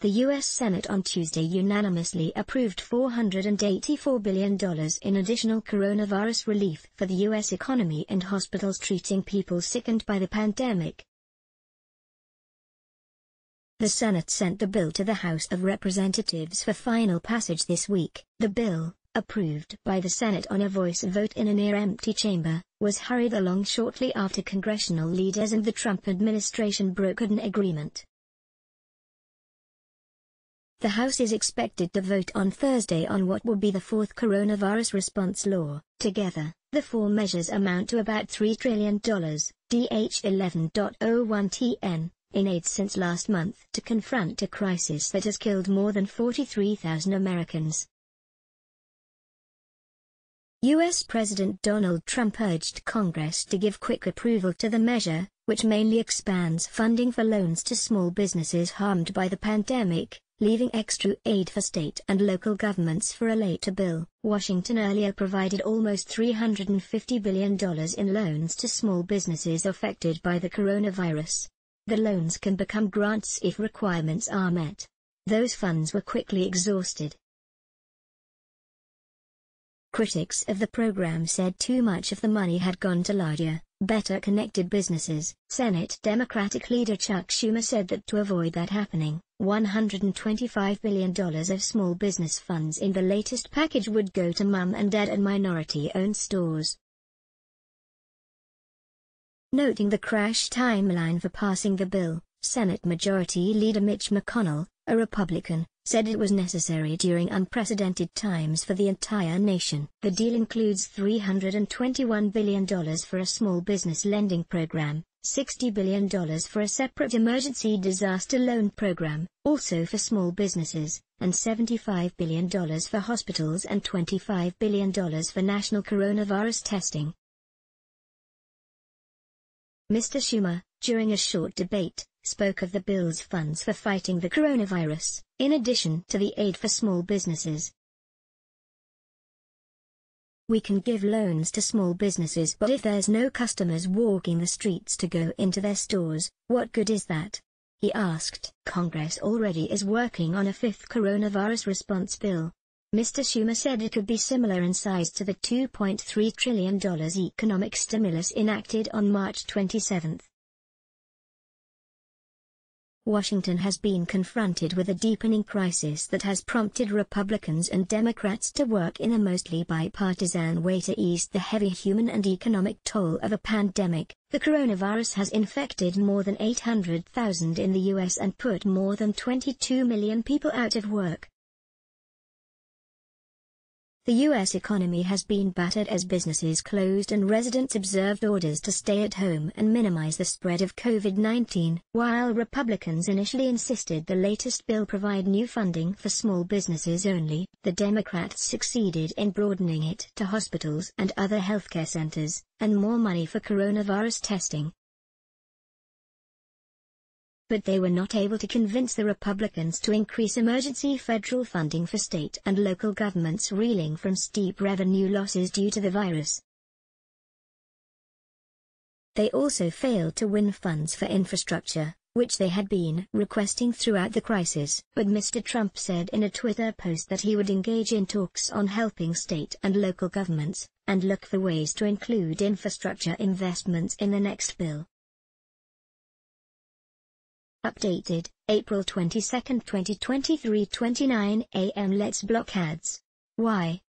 The U.S. Senate on Tuesday unanimously approved $484 billion in additional coronavirus relief for the U.S. economy and hospitals treating people sickened by the pandemic. The Senate sent the bill to the House of Representatives for final passage this week. The bill, approved by the Senate on a voice vote in a near-empty chamber, was hurried along shortly after congressional leaders and the Trump administration brokered an agreement. The House is expected to vote on Thursday on what will be the fourth coronavirus response law. Together, the four measures amount to about $3 trillion, DH 11.01TN, in aid since last month to confront a crisis that has killed more than 43,000 Americans. U.S. President Donald Trump urged Congress to give quick approval to the measure, which mainly expands funding for loans to small businesses harmed by the pandemic, leaving extra aid for state and local governments for a later bill. Washington earlier provided almost $350 billion in loans to small businesses affected by the coronavirus. The loans can become grants if requirements are met. Those funds were quickly exhausted. Critics of the program said too much of the money had gone to larger, better connected businesses. Senate Democratic leader Chuck Schumer said that to avoid that happening, $125 billion of small business funds in the latest package would go to mom and dad and minority-owned stores. Noting the crash timeline for passing the bill, Senate Majority Leader Mitch McConnell, a Republican, said it was necessary during unprecedented times for the entire nation. The deal includes $321 billion for a small business lending program, $60 billion for a separate emergency disaster loan program, also for small businesses, and $75 billion for hospitals and $25 billion for national coronavirus testing. Mr. Schumer, during a short debate, spoke of the bill's funds for fighting the coronavirus, in addition to the aid for small businesses. We can give loans to small businesses but if there's no customers walking the streets to go into their stores, what good is that? He asked. Congress already is working on a fifth coronavirus response bill, Mr. Schumer said it could be similar in size to the $2.3 trillion economic stimulus enacted on March 27. Washington has been confronted with a deepening crisis that has prompted Republicans and Democrats to work in a mostly bipartisan way to ease the heavy human and economic toll of a pandemic. The coronavirus has infected more than 800,000 in the U.S. and put more than 22 million people out of work. The U.S. economy has been battered as businesses closed and residents observed orders to stay at home and minimize the spread of COVID-19. While Republicans initially insisted the latest bill provide new funding for small businesses only, the Democrats succeeded in broadening it to hospitals and other healthcare centers, and more money for coronavirus testing but they were not able to convince the Republicans to increase emergency federal funding for state and local governments reeling from steep revenue losses due to the virus. They also failed to win funds for infrastructure, which they had been requesting throughout the crisis. But Mr. Trump said in a Twitter post that he would engage in talks on helping state and local governments, and look for ways to include infrastructure investments in the next bill. Updated, April 22, 2023 29 am Let's block ads. Why?